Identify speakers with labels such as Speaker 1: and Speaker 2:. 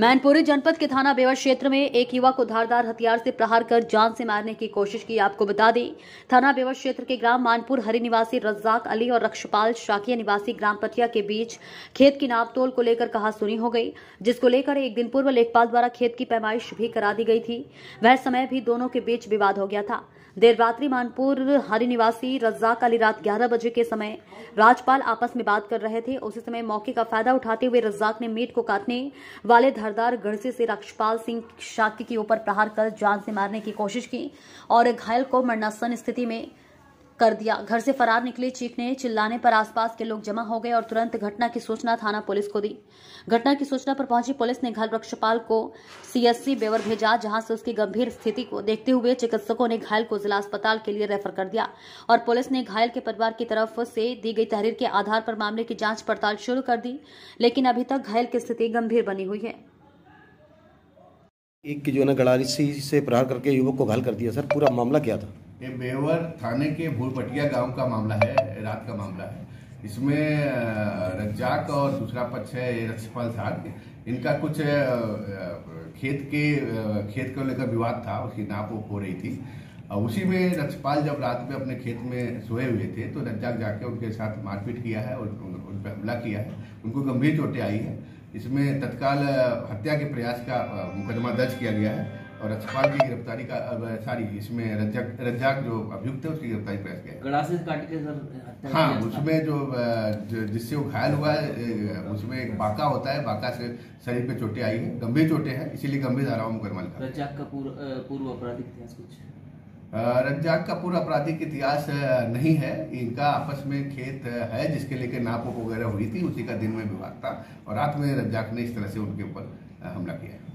Speaker 1: मैनपुरी जनपद के थाना बेवर क्षेत्र में एक युवक को धारदार हथियार से प्रहार कर जान से मारने की कोशिश की, आपको बता दें। थाना बेवर क्षेत्र के ग्राम मानपुर हरी निवासी रज्जाक अली और रक्षपाल शाकिया निवासी ग्राम पटिया के बीच खेत की नापतोल को लेकर कहा सुनी हो गई, जिसको लेकर एक दिन पूर्व लेखपाल द्वारा खेत की पैमाइश भी करा दी गई थी। वह समय भी दोनों के बीच विवाद हो गया था। देर रात्रि मानपुर हरि निवासी रज्जाक अली रात 11 बजे के समय राजपाल आपस में बात कर रहे थे। उसी समय मौके का फ़ायदा उठाते हुए रज्जाक ने मीट को काटने वाले धारदार गढ़से से रक्षपाल सिंह शाकी के ऊपर प्रहार कर जान से मारने की कोशिश की और घायल को मरणासन स्थिति में कर दिया। घर से फरार निकले चीखने चिल्लाने पर आसपास के लोग जमा हो गए और तुरंत घटना की सूचना थाना पुलिस को दी। घटना की सूचना पर पहुँची पुलिस ने घायल रक्षपाल को सीएससी बेवर भेजा, जहाँ से उसकी गंभीर स्थिति को देखते हुए चिकित्सकों ने घायल को जिला अस्पताल के लिए रेफर कर दिया और पुलिस ने घायल के परिवार की तरफ़ से दी गई तहरीर के आधार पर मामले की जाँच पड़ताल शुरू कर दी, लेकिन अभी तक घायल की स्थिति गंभीर बनी हुई है।
Speaker 2: एक की जो ना गड़ारी से प्रहार करके युवक को घायल कर दिया। सर, पूरा मामला क्या था?
Speaker 3: ये बेवर थाने के भूलपटिया गाँव का मामला है, रात का मामला है। इसमें रज्जाक और दूसरा पक्ष है रक्षपाल साहब। इनका कुछ खेत के खेत को लेकर विवाद था, उसकी नाप वो हो रही थी। उसी में रक्षपाल जब रात में अपने खेत में सोए हुए थे तो रज्जाक जाके उनके साथ मारपीट किया है और उन पर हमला किया है। उनको गंभीर चोटें आई है। इसमें तत्काल हत्या के प्रयास का मुकदमा दर्ज किया गया है और रक्षपाल की गिरफ्तारी का सॉरी इसमें रज्जाक रज्जाक जो अभियुक्त है उसकी गिरफ्तारी प्रयास किया
Speaker 4: से काट के सर
Speaker 3: हाँ उसमें जो जिससे वो घायल हुआ है उसमें एक बाका होता है बाका से शरीर पे चोटें आई है गंभीर चोटें हैं इसीलिए गंभीर धाराओं में मुकदमा लिखा
Speaker 4: रज्जाक का पूर्व आपराधिक इतिहास कुछ
Speaker 3: रज्जाक का पूरा आपराधिक इतिहास नहीं है। इनका आपस में खेत है, जिसके लेके नापोक वगैरह हुई थी। उसी का दिन में विवाद था और रात में रज्जाक ने इस तरह से उनके ऊपर हमला किया है।